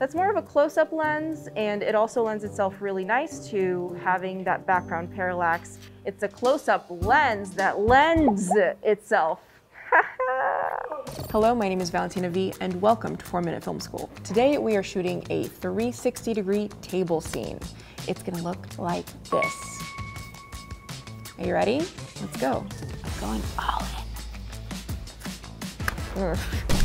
That's more of a close-up lens and it also lends itself really nice to having that background parallax. It's a close-up lens that lends itself. Hello, my name is Valentina V and welcome to 4 Minute Film School. Today we are shooting a 360 degree table scene. It's gonna look like this. Are you ready? Let's go. I'm going all in. Ugh.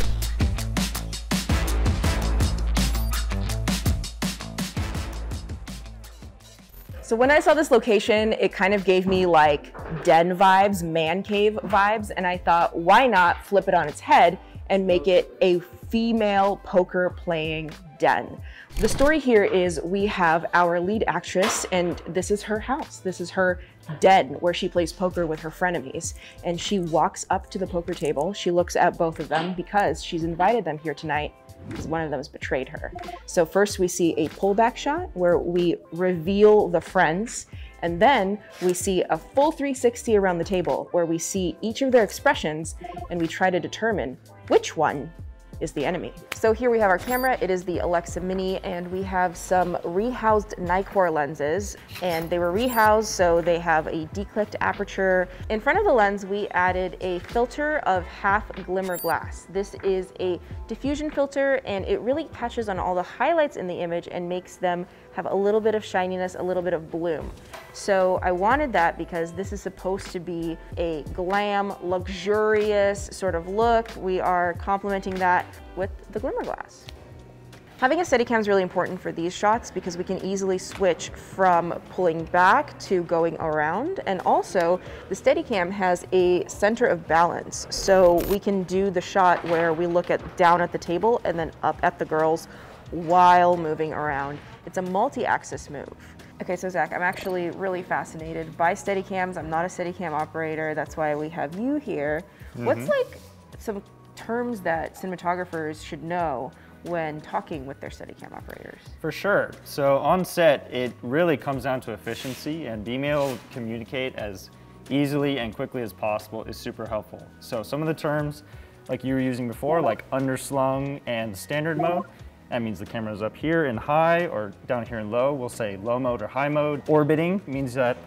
So when I saw this location, it kind of gave me like den vibes, man cave vibes, and I thought, why not flip it on its head and make it a female poker playing den. The story here is we have our lead actress and this is her house. This is her den where she plays poker with her frenemies. And she walks up to the poker table. She looks at both of them because she's invited them here tonight because one of them has betrayed her. So first we see a pullback shot where we reveal the friends and then we see a full 360 around the table where we see each of their expressions and we try to determine which one is the enemy. So here we have our camera. It is the Alexa Mini and we have some rehoused Nikkor lenses and they were rehoused so they have a declipped aperture. In front of the lens, we added a filter of half glimmer glass. This is a diffusion filter and it really catches on all the highlights in the image and makes them have a little bit of shininess, a little bit of bloom. So I wanted that because this is supposed to be a glam, luxurious sort of look. We are complementing that with the glimmer glass. Having a Steadicam is really important for these shots because we can easily switch from pulling back to going around. And also the Steadicam has a center of balance. So we can do the shot where we look at down at the table and then up at the girls while moving around. It's a multi-axis move. Okay, so Zach, I'm actually really fascinated by Steadicams. I'm not a Steadicam operator. That's why we have you here. Mm -hmm. What's mm-hmm. like some terms that cinematographers should know when talking with their Steadicam operators? For sure. So on set, it really comes down to efficiency and being able to communicate as easily and quickly as possible is super helpful. So some of the terms like you were using before, like underslung and standard mode, that means the camera is up here in high or down here in low. We'll say low mode or high mode. Orbiting means that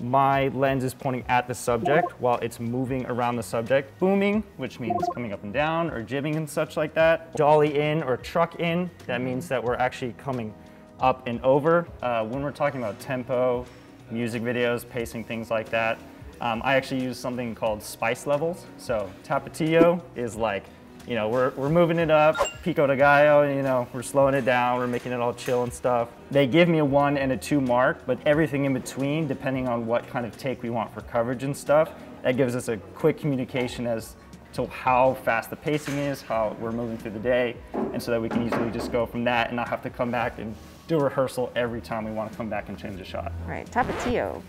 my lens is pointing at the subject while it's moving around the subject. Booming, which means coming up and down or jibbing and such like that. Dolly in or truck in, that means that we're actually coming up and over. Uh, when we're talking about tempo, music videos, pacing, things like that, um, I actually use something called spice levels. So tapatio is like you know, we're, we're moving it up, pico de gallo, you know, we're slowing it down, we're making it all chill and stuff. They give me a one and a two mark, but everything in between, depending on what kind of take we want for coverage and stuff, that gives us a quick communication as to how fast the pacing is, how we're moving through the day, and so that we can easily just go from that and not have to come back and do a rehearsal every time we want to come back and change a shot. Right, Tapatio.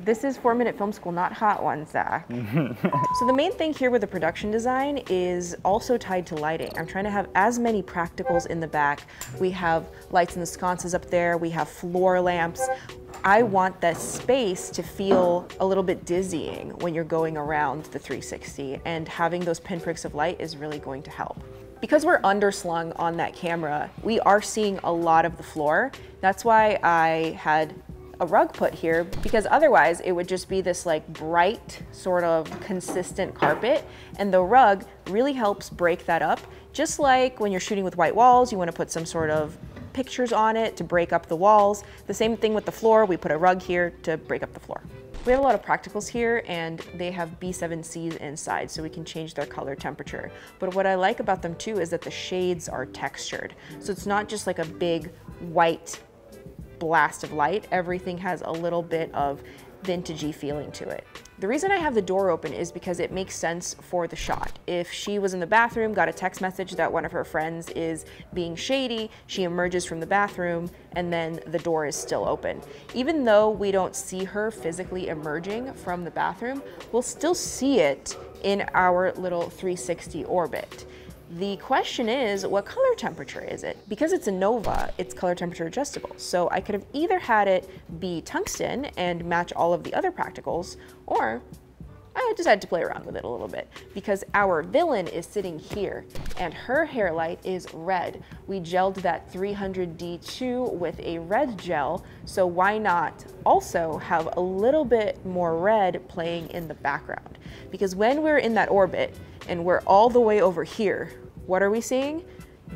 this is four minute film school, not hot one, Zach. so the main thing here with the production design is also tied to lighting. I'm trying to have as many practicals in the back. We have lights in the sconces up there. We have floor lamps. I want that space to feel a little bit dizzying when you're going around the 360 and having those pinpricks of light is really going to help. Because we're underslung on that camera, we are seeing a lot of the floor. That's why I had a rug put here because otherwise it would just be this like bright sort of consistent carpet and the rug really helps break that up. Just like when you're shooting with white walls, you wanna put some sort of pictures on it to break up the walls. The same thing with the floor, we put a rug here to break up the floor. We have a lot of practicals here and they have B7Cs inside so we can change their color temperature. But what I like about them too is that the shades are textured. So it's not just like a big white blast of light. Everything has a little bit of vintagey feeling to it. The reason I have the door open is because it makes sense for the shot. If she was in the bathroom, got a text message that one of her friends is being shady, she emerges from the bathroom and then the door is still open. Even though we don't see her physically emerging from the bathroom, we'll still see it in our little 360 orbit. The question is, what color temperature is it? Because it's a Nova, it's color temperature adjustable. So I could have either had it be tungsten and match all of the other practicals, or I decided to play around with it a little bit because our villain is sitting here and her hair light is red. We gelled that 300D2 with a red gel, so why not also have a little bit more red playing in the background? Because when we're in that orbit and we're all the way over here, what are we seeing?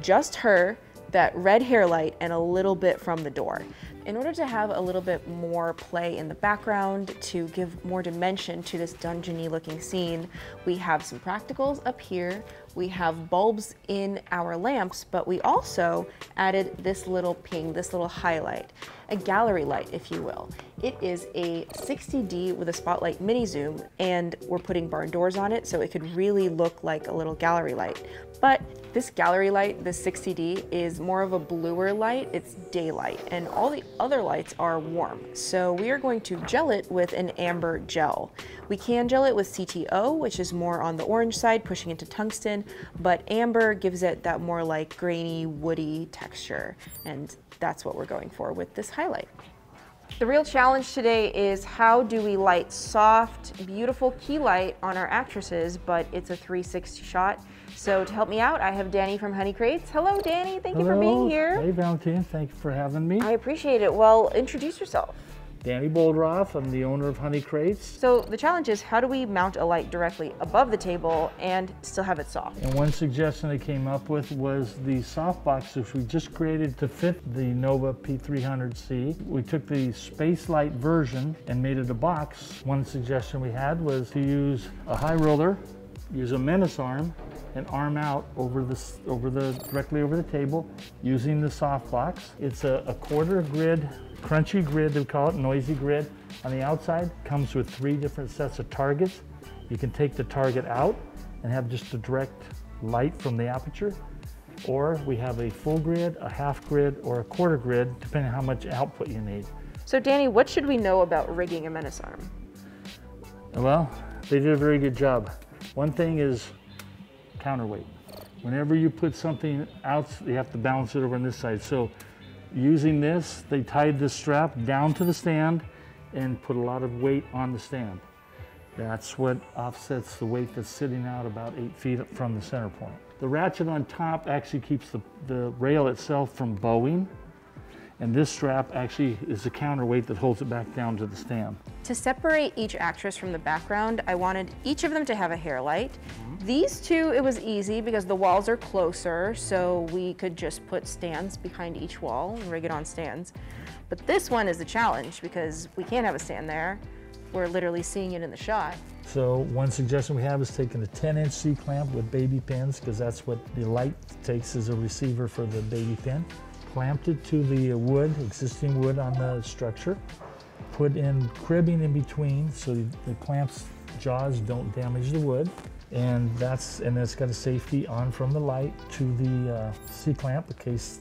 Just her, that red hair light, and a little bit from the door. In order to have a little bit more play in the background, to give more dimension to this dungeony looking scene, we have some practicals up here, we have bulbs in our lamps, but we also added this little ping, this little highlight, a gallery light, if you will. It is a 60D with a spotlight mini zoom, and we're putting barn doors on it, so it could really look like a little gallery light. But this gallery light, the 60D, is more of a bluer light. It's daylight, and all the other lights are warm. So we are going to gel it with an amber gel. We can gel it with CTO, which is more on the orange side, pushing into tungsten, but amber gives it that more like grainy, woody texture, and that's what we're going for with this highlight. The real challenge today is how do we light soft, beautiful key light on our actresses, but it's a 360 shot. So to help me out, I have Danny from Honeycrates. Hello, Danny. Thank Hello. you for being here. Hey, Valentine. Thank you for having me. I appreciate it. Well, introduce yourself. Danny Boldroff. I'm the owner of Honeycrates. So the challenge is how do we mount a light directly above the table and still have it soft? And one suggestion I came up with was the softbox, which we just created to fit the Nova P300C. We took the Space Light version and made it a box. One suggestion we had was to use a high roller, use a menace arm, and arm out over the, over the, directly over the table using the softbox. It's a, a quarter grid, crunchy grid, they call it, noisy grid. On the outside, comes with three different sets of targets. You can take the target out and have just a direct light from the aperture. Or we have a full grid, a half grid, or a quarter grid, depending on how much output you need. So Danny, what should we know about rigging a menace arm? Well, they did a very good job. One thing is counterweight. Whenever you put something out, you have to balance it over on this side. So using this, they tied the strap down to the stand and put a lot of weight on the stand. That's what offsets the weight that's sitting out about eight feet from the center point. The ratchet on top actually keeps the, the rail itself from bowing. And this strap actually is the counterweight that holds it back down to the stand. To separate each actress from the background, I wanted each of them to have a hair light. Mm-hmm. These two, it was easy because the walls are closer, so we could just put stands behind each wall and rig it on stands. But this one is a challenge because we can't have a stand there. We're literally seeing it in the shot. So one suggestion we have is taking a 10 inch C-clamp with baby pins because that's what the light takes as a receiver for the baby pin. Clamped it to the wood, existing wood on the structure. Put in cribbing in between so the clamp's jaws don't damage the wood. And that's and it's got a safety on from the light to the uh, C-clamp in case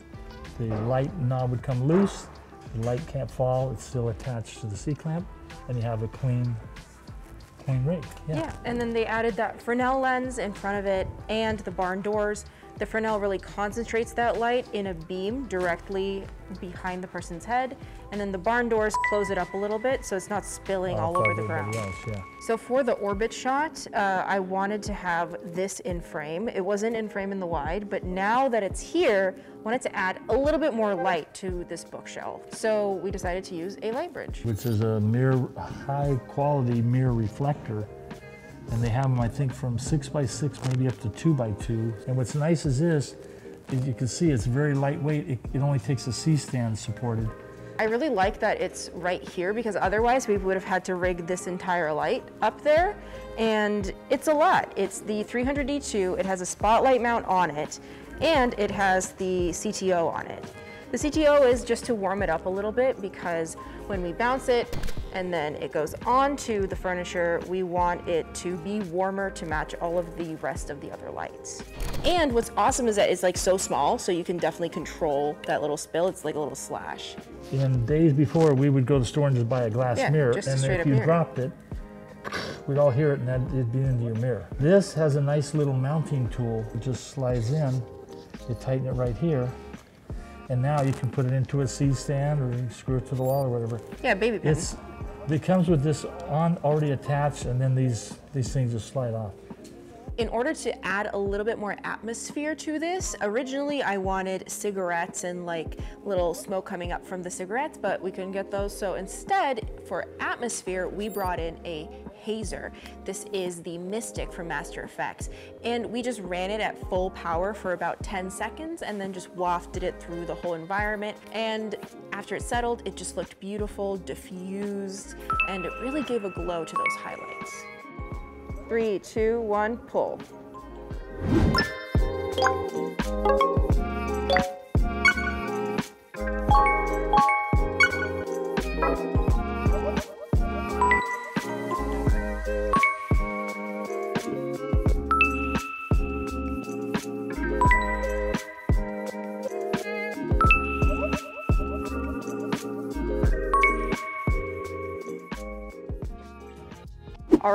the light knob would come loose. The light can't fall, it's still attached to the C-clamp and you have a clean. Yeah. Yeah, and then they added that Fresnel lens in front of it and the barn doors. The Fresnel really concentrates that light in a beam directly behind the person's head. And then the barn doors close it up a little bit so it's not spilling all Off over the ground. else, yeah. So for the orbit shot, uh, I wanted to have this in frame. It wasn't in frame in the wide, but now that it's here, I wanted to add a little bit more light to this bookshelf. So we decided to use a light bridge. which is a mirror, high quality mirror reflector. And they have them, I think, from six by six, maybe up to two by two. And what's nice is this, is you can see it's very lightweight. It, it only takes a C-stand supported. I really like that it's right here because otherwise we would have had to rig this entire light up there and it's a lot. It's the 300D2, it has a spotlight mount on it and it has the CTO on it. The CTO is just to warm it up a little bit because when we bounce it and then it goes onto the furniture, we want it to be warmer to match all of the rest of the other lights. And what's awesome is that it's like so small, so you can definitely control that little spill. It's like a little slash. In days before, we would go to the store and just buy a glass Yeah, mirror. and if you mirror. dropped it, we'd all hear it and that it'd be into your mirror. This has a nice little mounting tool. It just slides in. You tighten it right here. And now you can put it into a C-stand or you screw it to the wall or whatever. Yeah, baby pin. It's It comes with this on already attached, and then these these things just slide off. In order to add a little bit more atmosphere to this, originally I wanted cigarettes and like little smoke coming up from the cigarettes, but we couldn't get those. So instead, for atmosphere, we brought in a hazer. This is the Mystic from Master Effects. And we just ran it at full power for about 10 seconds and then just wafted it through the whole environment. And after it settled, it just looked beautiful, diffused, and it really gave a glow to those highlights. Three, two, one, pull.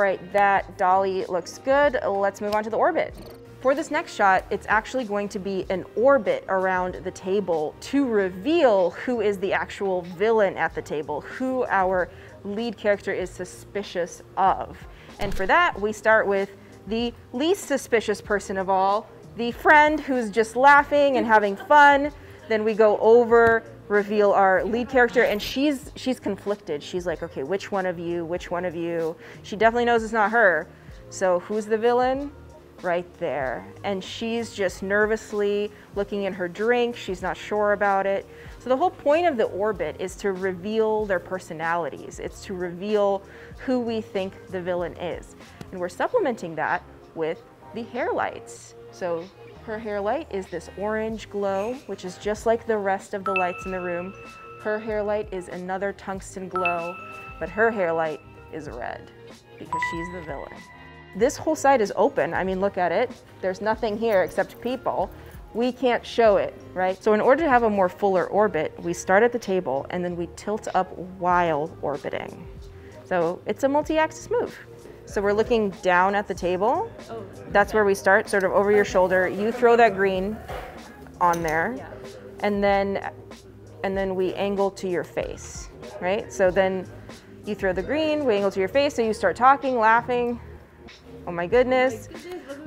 Right, that dolly looks good. Let's move on to the orbit. For this next shot, it's actually going to be an orbit around the table to reveal who is the actual villain at the table, who our lead character is suspicious of. And for that, we start with the least suspicious person of all, the friend who's just laughing and having fun. Then we go over reveal our lead character and she's she's conflicted. She's like okay which one of you which one of you? She definitely knows it's not her. So who's the villain? Right there. And she's just nervously looking in her drink. She's not sure about it. So the whole point of the orbit is to reveal their personalities. It's to reveal who we think the villain is. And we're supplementing that with the hair lights. So her hair light is this orange glow, which is just like the rest of the lights in the room. Her hair light is another tungsten glow, but her hair light is red because she's the villain. This whole side is open. I mean, look at it. There's nothing here except people. We can't show it, right? So in order to have a more fuller orbit, we start at the table and then we tilt up while orbiting. So it's a multi-axis move. So we're looking down at the table. That's where we start, sort of over your shoulder. You throw that green on there, and then and then we angle to your face, right? So then you throw the green, we angle to your face, so you start talking, laughing. Oh my goodness.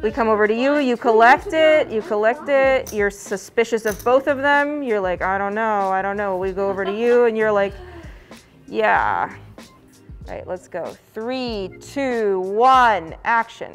We come over to you, you collect it, you collect it, you're suspicious of both of them. You're like, I don't know, I don't know. We go over to you and you're like, yeah, all right, let's go. Three, two, one, action.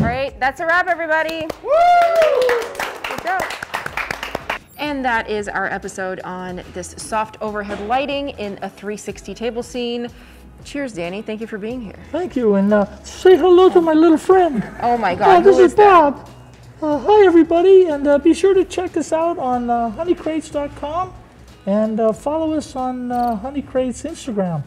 All right, that's a wrap, everybody. Good job. And that is our episode on this soft overhead lighting in a 360 table scene. Cheers, Danny. Thank you for being here. Thank you, and uh, say hello to my little friend. Oh my Uh, God, this who is is? Bob. Uh, hi, everybody, and uh, be sure to check us out on uh, honeycrates.com and uh, follow us on uh, Honeycrates Instagram.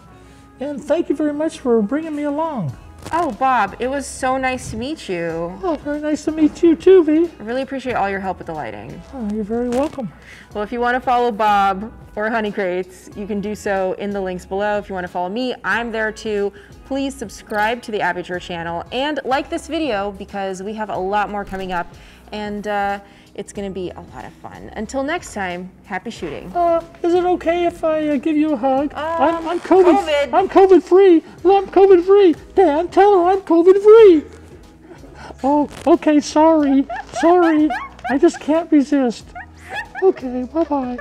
And thank you very much for bringing me along. Oh, Bob, it was so nice to meet you. Oh, very nice to meet you too, V. I really appreciate all your help with the lighting. Oh, you're very welcome. Well, if you want to follow Bob or Honeycrates, you can do so in the links below. If you want to follow me, I'm there too. Please subscribe to the Aputure channel and like this video because we have a lot more coming up and uh, it's going to be a lot of fun. Until next time, happy shooting. Uh, is it okay if I uh, give you a hug? I'm, Um, I'm COVID. COVID. I'm COVID free. I'm COVID free. Dan, tell her I'm COVID free. Oh, okay. Sorry. Sorry. I just can't resist. Okay. Bye bye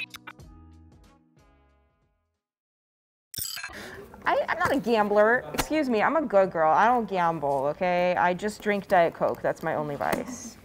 I, I'm not a gambler. Excuse me, I'm a good girl. I don't gamble, okay? I just drink Diet Coke. That's my only vice.